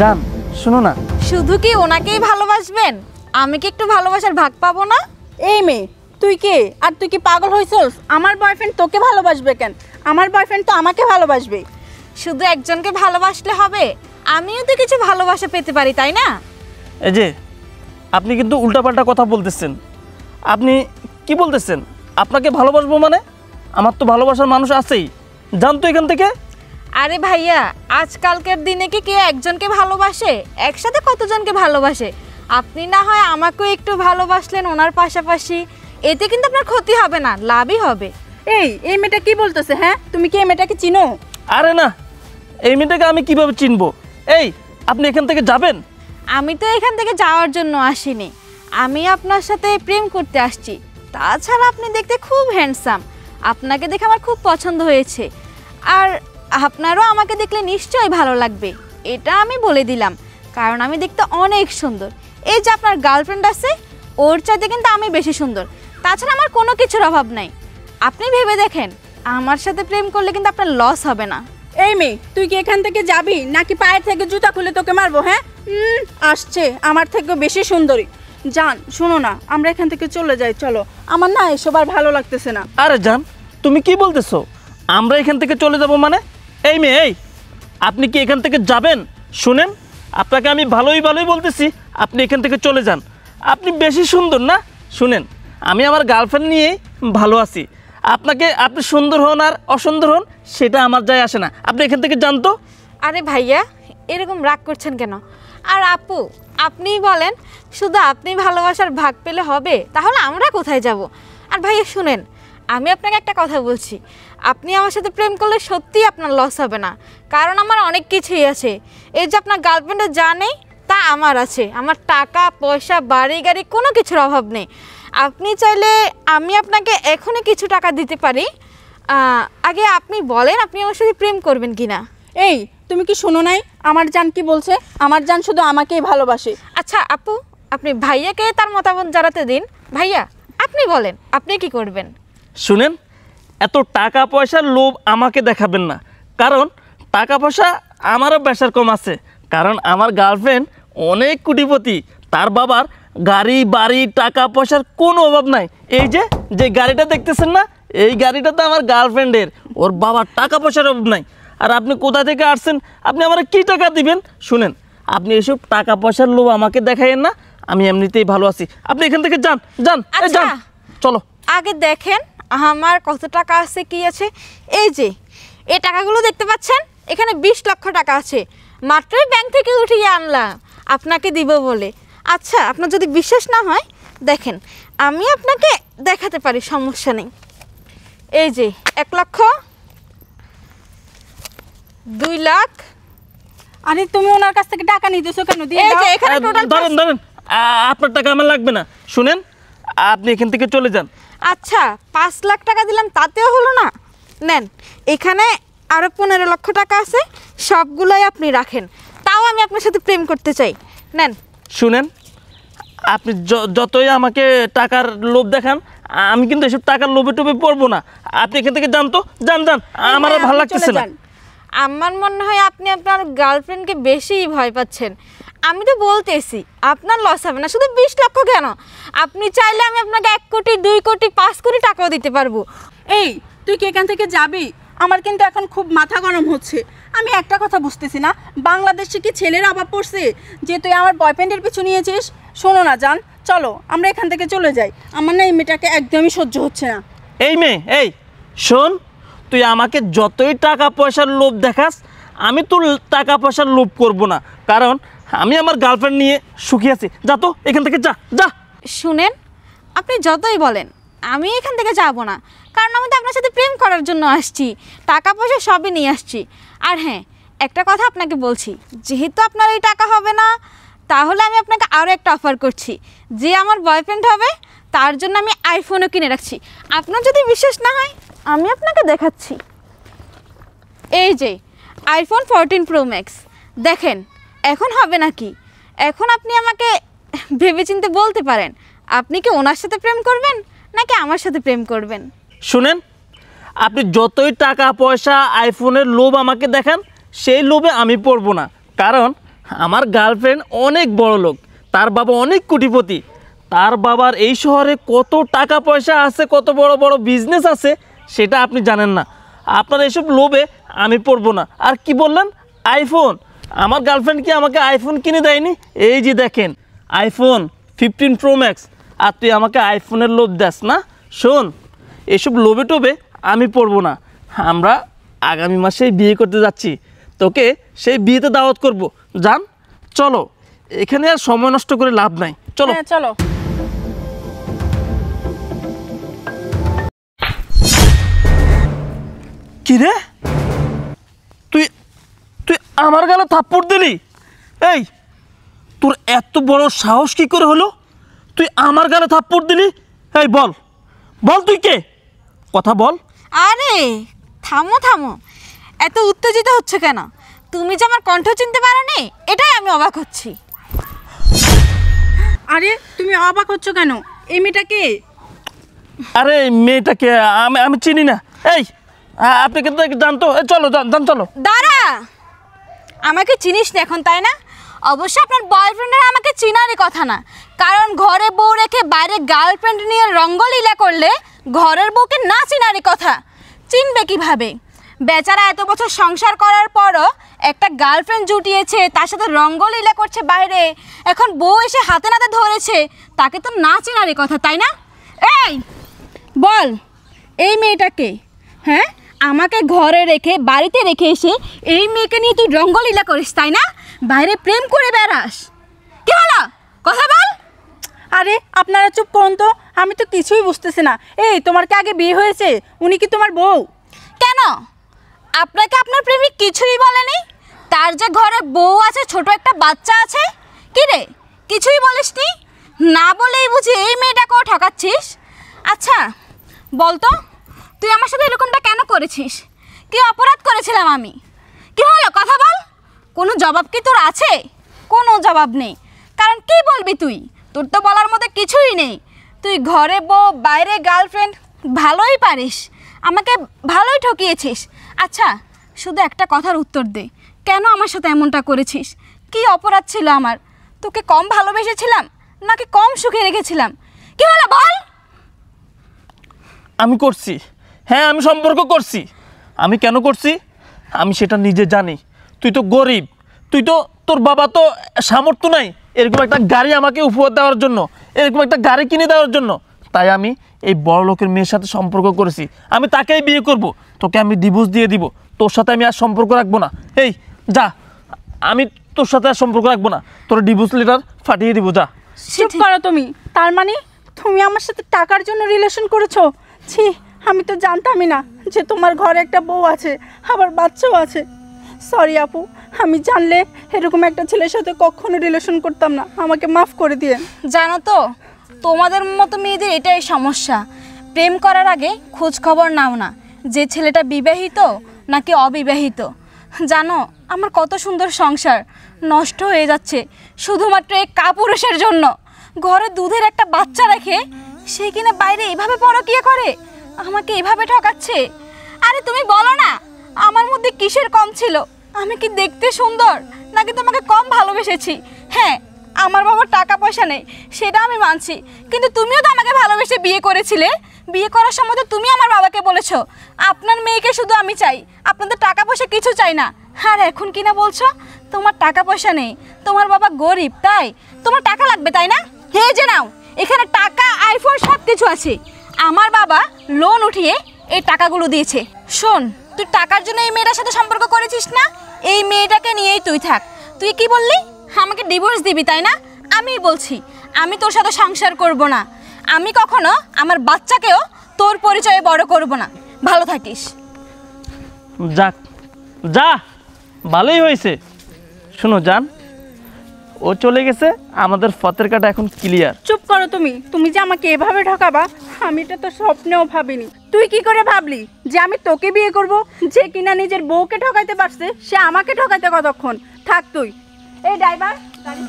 জান শোনো না। শুধু কি ওনাকেই ভালোবাসবেন? আমি কি একটু ভালোবাসার ভাগ পাবো না? এই মেয়ে তুই কে? আর তুই কি পাগল হয়েছিস আমার বয়ফ্রেন্ড তোকে ভালোবাসবে কেন? আমার বয়ফ্রেন্ড তো আমাকে ভালোবাসবে। শুধু একজনকে ভালোবাসলে হবে? আমিও তো কিছু ভালোবাসা পেতে পারি তাই না? এই যে আপনি কিন্তু উল্টাপাল্টা কথা বলতেছেন। আপনি কি বলতেছেন? আপনাকে ভালোবাসবো মানে? আমার তো ভালোবাসার মানুষ আছেই। জান তো এখান থেকে। আরে ভাইয়া আজকালকার দিনে কি কেউ একজনকে ভালোবাসে? একসাথে কতজনকে ভালোবাসে? আপনি না হয় আমাকেও একটু ভালোবাসলেন ওনার পাশাপাশি। এতে কিন্তু আপনার ক্ষতি হবে না লাভই হবে। এই এই মেয়েটা কি বলতেছে হ্যাঁ? তুমি কি এই মেয়েটাকে চিনো? আরে না এই মেয়েটাকে আমি কীভাবে চিনবো? এই আপনি এখান থেকে যাবেন? আমি তো এখান থেকে যাওয়ার জন্য আসিনি। আমি আপনার সাথে প্রেম করতে আসছি। তাছাড়া আপনি দেখতে খুব হ্যান্ডসাম আপনাকে দেখে আমার খুব পছন্দ হয়েছে। আর আপনারও আমাকে দেখলে নিশ্চয়ই ভালো লাগবে। এটা আমি বলে দিলাম কারণ আমি দেখতে অনেক সুন্দর। এই যে আপনার গার্লফ্রেন্ড আছে ওর চাইতে কিন্তু আমি বেশি সুন্দর। তাছাড়া আমার কোনো কিছুর অভাব নাই। আপনি ভেবে দেখেন আমার সাথে প্রেম করলে কিন্তু আপনার লস হবে না। এই মেয়ে তুই কি এখান থেকে যাবি নাকি পায়ের থেকে জুতা খুলে তোকে মারবো হ্যাঁ? আসছে আমার থেকেও বেশি সুন্দরী। জান শোনো না আমরা এখান থেকে চলে যাই চলো। আমার না এসব আর ভালো লাগতেছে না। আরে জান তুমি কি বলতেছো? আমরা এখান থেকে চলে যাব মানে? এই মেয়ে, এই, আপনি কি এখান থেকে যাবেন? শুনেন, আপনাকে আমি ভালোই ভালোই বলতেছি, আপনি এখান থেকে চলে যান। আপনি বেশি সুন্দর না? শুনেন, আমি আমার গার্লফ্রেন্ড নিয়েই ভালো আছি। আপনাকে আপনি সুন্দর হন আর অসুন্দর হন, সেটা আমার যায় আসে না। আপনি এখান থেকে যান তো। আরে ভাইয়া, এরকম রাগ করছেন কেন? আর আপু, আপনিই বলেন, শুধু আপনি ভালোবাসার ভাগ পেলে হবে, তাহলে আমরা কোথায় যাব? আর ভাইয়া, শুনেন আমি আপনাকে একটা কথা বলছি। আপনি আমার সাথে প্রেম করলে সত্যিই আপনার লস হবে না। কারণ আমার অনেক কিছুই আছে। এই যে আপনার গার্লফ্রেন্ডে যা নেই তা আমার আছে। আমার টাকা পয়সা বাড়ি গাড়ি কোনো কিছুর অভাব নেই। আপনি চাইলে আমি আপনাকে এখনই কিছু টাকা দিতে পারি। আগে আপনি বলেন আপনি আমার সাথে প্রেম করবেন কি না এই তুমি কি শোনো নাই? আমার জান কি বলছে? আমার জান শুধু আমাকেই ভালোবাসে। আচ্ছা আপু আপনি ভাইয়াকে তার মতামত জানাতে দিন। ভাইয়া আপনি বলেন আপনি কি করবেন? শুনেন এত টাকা পয়সার লোভ আমাকে দেখাবেন না। কারণ টাকা পয়সা আমারও বেসার কম আছে। কারণ আমার গার্লফ্রেন্ড অনেক কোটিপতি। তার বাবার গাড়ি বাড়ি টাকা পয়সার কোনো অভাব নাই। এই যে যে গাড়িটা দেখতেছেন না এই গাড়িটা তো আমার গার্লফ্রেন্ডের। ওর বাবার টাকা পয়সার অভাব নাই। আর আপনি কোথা থেকে আসছেন? আপনি আমার কি টাকা দিবেন? শুনেন আপনি এসব টাকা পয়সার লোভ আমাকে দেখাইয়েন না। আমি এমনিতেই ভালো আছি। আপনি এখান থেকে যান যান এই যান আচ্ছা। চলো। আগে দেখেন আমার কত টাকা আছে কি আছে? এই যে এই টাকাগুলো দেখতে পাচ্ছেন? এখানে বিশ লক্ষ টাকা আছে। মাত্রই ব্যাংক থেকে উঠিয়ে আনলাম। আপনাকে দিব বলে। আচ্ছা আপনার যদি বিশ্বাস না হয় দেখেন আমি আপনাকে দেখাতে পারি সমস্যা নেই। এই যে এক লক্ষ দুই লাখ। আরে তুমি ওনার কাছ থেকে টাকা নিতেছো কেন? দিয়ে এই যে এখানে আহ, টোটাল ধরেন ধরেন আপনার টাকা আমার লাগবে না। শুনেন আপনি এখান থেকে চলে যান। আচ্ছা পাঁচ লাখ টাকা দিলাম তাতেও হলো না? নেন এখানে আরও পনেরো লক্ষ টাকা আছে সবগুলোই আপনি রাখেন। তাও আমি আপনার সাথে প্রেম করতে চাই। নেন। শুনেন আপনি যতই আমাকে টাকার লোভ দেখান আমি কিন্তু এসব টাকার লোভে টোভে পড়ব না। আপনি এখান থেকে যান তো যান যান আমার ভালো লাগতেছে না। আমার মনে হয় আপনি আপনার গার্লফ্রেন্ডকে বেশিই ভয় পাচ্ছেন। আমি তো বলতেছি আপনার লস হবে না। শুধু বিশ লক্ষ কেন? আপনি চাইলে আমি আপনাকে এক কোটি দুই কোটি পাঁচ কোটি টাকাও দিতে পারব। এই তুই কি এখান থেকে যাবি? আমার কিন্তু এখন খুব মাথা গরম হচ্ছে। আমি একটা কথা বুঝতেছি না বাংলাদেশে কি ছেলের অভাব পড়ছে? যে তুই আমার বয়ফ্রেন্ডের পিছু নিয়েছিস? শোনো না জান। চলো আমরা এখান থেকে চলে যাই। আমার না এই মেয়েটাকে একদমই সহ্য হচ্ছে না। এই মেয়ে এই শোন তুই আমাকে যতই টাকা পয়সার লোভ দেখাস আমি তোর টাকা পয়সার লোভ করব না। কারণ আমি আমার গার্লফ্রেন্ড নিয়ে সুখী আছি। যা তো, এখান থেকে যা যা। শুনেন, আপনি যতই বলেন, আমি এখান থেকে যাব না। কারণ আমি তো আপনার সাথে প্রেম করার জন্য আসছি টাকা পয়সা সবই নিয়ে আসছি। আর হ্যাঁ একটা কথা আপনাকে বলছি, যেহেতু আপনার এই টাকা হবে না, তাহলে আমি আপনাকে আরও একটা অফার করছি। যে আমার বয়ফ্রেন্ড হবে, তার জন্য আমি আইফোনও কিনে রাখছি। আপনার যদি বিশ্বাস না হয়, আমি আপনাকে দেখাচ্ছি। এই যে আইফোন ফোরটিন প্রো ম্যাক্স দেখেন এখন হবে নাকি? এখন আপনি আমাকে ভেবেচিন্তে বলতে পারেন। আপনি কি ওনার সাথে প্রেম করবেন, নাকি আমার সাথে প্রেম করবেন? শুনেন, আপনি যতই টাকা, পয়সা, আইফোনের লোভ আমাকে দেখান, সেই লোভে আমি পড়ব না। কারণ, আমার গার্লফ্রেন্ড অনেক বড় লোক, তার বাবা অনেক কোটিপতি। তার বাবার এই শহরে কত টাকা, পয়সা আছে, কত বড় বড় বিজনেস আছে, সেটা আপনি জানেন না। আপনার এসব লোভে আমি পড়ব না। আর কি বললেন? আইফোন। আমার গার্লফ্রেন্ড কি আমাকে আইফোন কিনে দেয়নি? এই যে দেখেন আইফোন ফিফটিন প্রো ম্যাক্স আর তুই আমাকে আইফোনের লোভ দেস না? শোন এসব লোভে টোবে আমি পড়ব না। আমরা আগামী মাসেই বিয়ে করতে যাচ্ছি। তোকে সেই বিয়েতে দাওয়াত করব। জান চলো। এখানে আর সময় নষ্ট করে লাভ নাই। চলো। হ্যাঁ চলো। কি রে? তুই তুই আমার গালে থাপ্পড় দিলি? এই তোর এত বড় সাহস কি করে হলো? তুই আমার গালে থাপ্পড় দিলি? এই বল। বল তুই কে? কথা বল। আরে থামো থামো। এত উত্তেজিত হচ্ছে কেন? তুমি যে আমার কণ্ঠ চিনতে পারোনি এটাই আমি অবাক হচ্ছি। আরে তুমি অবাক হচ্ছ কেন? এই মেয়েটা কে? আরে এই মেয়েটাকে আমি আমি চিনি না। এই আপনি কিন্তু জানতো। চলো যান চলো। দাঁড়া! আমাকে চিনিস না এখন, তাই না? অবশ্য আপনার বয়ফ্রেন্ডের আমাকে চিনারই কথা না। কারণ ঘরে বউ রেখে বাইরে গার্লফ্রেন্ড নিয়ে রঙ্গলীলা করলে ঘরের বউকে না চিনারই কথা। চিনবে কীভাবে? বেচারা এত বছর সংসার করার পরও একটা গার্লফ্রেন্ড জুটিয়েছে, তার সাথে রঙ্গলীলা করছে বাইরে। এখন বউ এসে হাতে নাতে ধরেছে, তাকে তো না চেনারই কথা, তাই না? এই, বল, এই মেয়েটাকে হ্যাঁ? আমাকে ঘরে রেখে বাড়িতে রেখে এসে এই মেয়েকে নিয়ে তুই রঙ্গলীলা করিস তাই না? বাইরে প্রেম করে বেড়াস। কি হলো? কথা বল। আরে আপনারা চুপ করুন তো আমি তো কিছুই বুঝতেছি না। এই তোমার কি আগে বিয়ে হয়েছে? উনি কি তোমার বউ? কেন? আপনাকে আপনার প্রেমিক কিছুই বলেনি? তার যে ঘরে বউ আছে ছোট একটা বাচ্চা আছে? কি রে? কিছুই বলিসনি? না বলেই বুঝি এই মেয়েটাকেও ঠকাচ্ছিস? আচ্ছা বলতো। তুই আমার সাথে এরকমটা কেন করেছিস? কি অপরাধ করেছিলাম আমি? কি হলো? কথা বল। কোনো জবাব কি তোর আছে? কোনো জবাব নেই। কারণ কি বলবি তুই? তোর তো বলার মধ্যে কিছুই নেই। তুই ঘরে বউ, বাইরে গার্লফ্রেন্ড ভালোই পারিস। আমাকে ভালোই ঠকিয়েছিস। আচ্ছা শুধু একটা কথার উত্তর দে। কেন আমার সাথে এমনটা করেছিস? কি অপরাধ ছিল আমার? তোকে কম ভালোবেসেছিলাম? নাকি কম সুখে রেখেছিলাম? কি হলো বল। আমি করছি। হ্যাঁ আমি সম্পর্ক করছি। আমি কেন করছি? আমি সেটা নিজে জানি। তুই তো গরিব। তুই তো তোর বাবা তো সামর্থ্য নাই এরকম একটা গাড়ি আমাকে উপহার দেওয়ার জন্য এরকম একটা গাড়ি কিনে দেওয়ার জন্য। তাই আমি এই বড় লোকের মেয়ের সাথে সম্পর্ক করেছি। আমি তাকেই বিয়ে করব। তোকে আমি ডিভোর্স দিয়ে দিব। তোর সাথে আমি আর সম্পর্ক রাখব না। এই যা। আমি তোর সাথে আর সম্পর্ক রাখব না। তোর ডিভোর্স লেটার ফাটিয়ে দিব যা। চুপ করো তুমি। তার মানে তুমি আমার সাথে টাকার জন্য রিলেশন করেছ? ছি। আমি তো জানতামই না যে তোমার ঘরে একটা বউ আছে, আবার বাচ্চাও আছে। সরি আপু, আমি জানলে এরকম একটা ছেলের সাথে কখনো রিলেশন করতাম না। আমাকে মাফ করে দিয়ে। জানো তো, তোমাদের মতো মেয়েদের এটাই সমস্যা। প্রেম করার আগে খোঁজ খবর নাও না, যে ছেলেটা বিবাহিত নাকি অবিবাহিত। জানো, আমার কত সুন্দর সংসার নষ্ট হয়ে যাচ্ছে শুধুমাত্র এই কাপুরুষের জন্য। ঘরে দুধের একটা বাচ্চা রেখে সে কিনা বাইরে এভাবে পরকিয়ে করে? আমাকে এভাবে ঠকাচ্ছে? আরে তুমি বলো না, আমার মধ্যে কিসের কম ছিল? আমি কি দেখতে সুন্দর, নাকি তোমাকে কম ভালোবেসেছি? হ্যাঁ আমার বাবার টাকা পয়সা নেই, সেটা আমি মানছি। কিন্তু তুমিও তো আমাকে ভালোবেসে বিয়ে করেছিলে। বিয়ে করার সময় তো তুমি আমার বাবাকে বলেছ, আপনার মেয়েকে শুধু আমি চাই, আপনাদের টাকা পয়সা কিছু চাই না। আর এখন কি না বলছো? তোমার টাকা পয়সা নেই, তোমার বাবা গরিব, তাই? তোমার টাকা লাগবে, তাই না? হে যে নাও, এখানে টাকা আইফোন সব কিছু আছে। আমার বাবা লোন উঠিয়ে এই টাকাগুলো দিয়েছে। শোন, তুই টাকার জন্য এই মেয়েটার সাথে সম্পর্ক করেছিস না? এই মেয়েটাকে নিয়েই তুই থাক। তুই কি বললি? আমাকে ডিভোর্স দিবি, তাই না? আমি বলছি, আমি তোর সাথে সংসার করব না। আমি কখনো আমার বাচ্চাকেও তোর পরিচয়ে বড় করব না। ভালো থাকিস। যাক, যা, ভালোই হয়েছে। শোনো, জান ও চলে গেছে, আমাদের ফতের কাটা এখন ক্লিয়ার চুপ করো তুমি তুমি যে আমাকে এভাবে ঠকাবা, আমি এটা তো স্বপ্নেও ভাবিনি। তুই কি করে ভাবলি যে আমি তোকে বিয়ে করব, যে কিনা নিজের বউকে ঠকাইতে পারছে, সে আমাকে ঠকাইতে কতক্ষণ? থাক তুই। এই ড্রাইভার গাড়ি